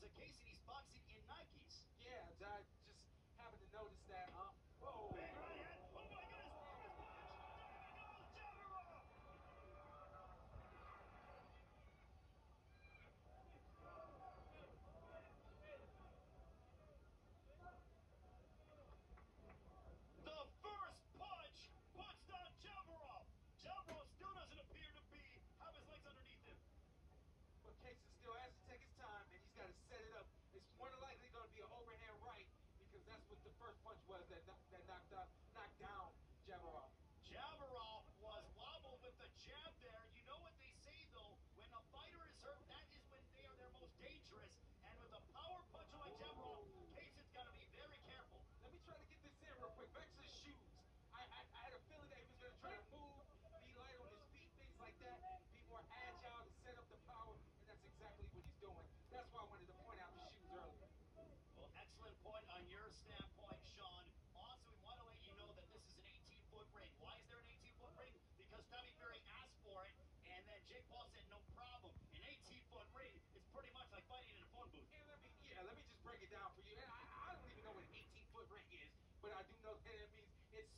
to KCD's boxing in Nikes. Yeah, Doc,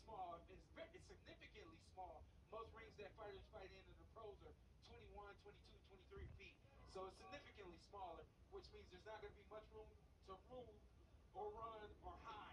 small. It's, very, it's significantly small. Most rings that fighters fight in in the pros are 21, 22, 23 feet. So it's significantly smaller, which means there's not going to be much room to move or run or hide.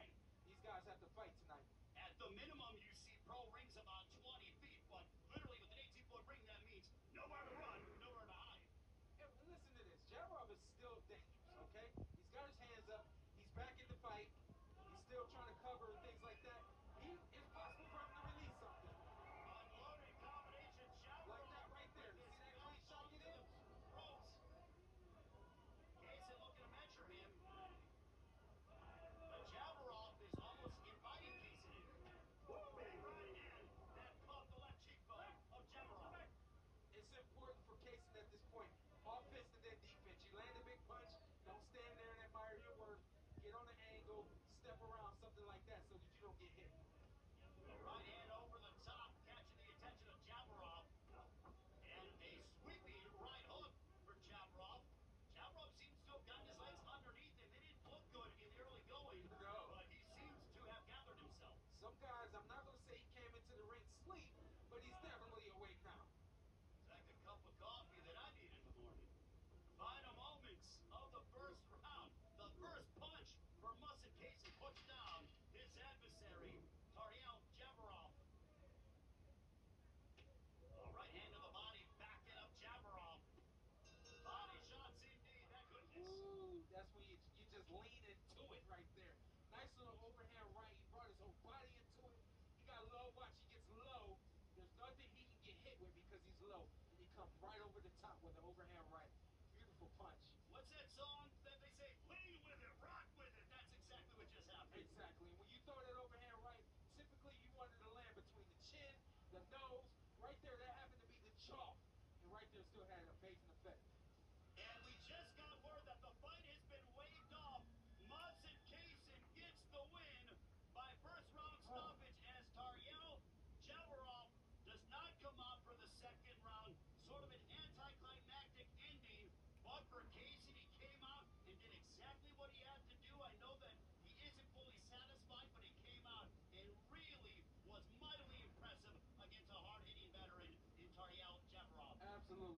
punch. What's that song that they say? Lay with it, rock with it. That's exactly what just happened. Exactly. When you throw that overhand right, typically you wanted to land between the chin, the nose,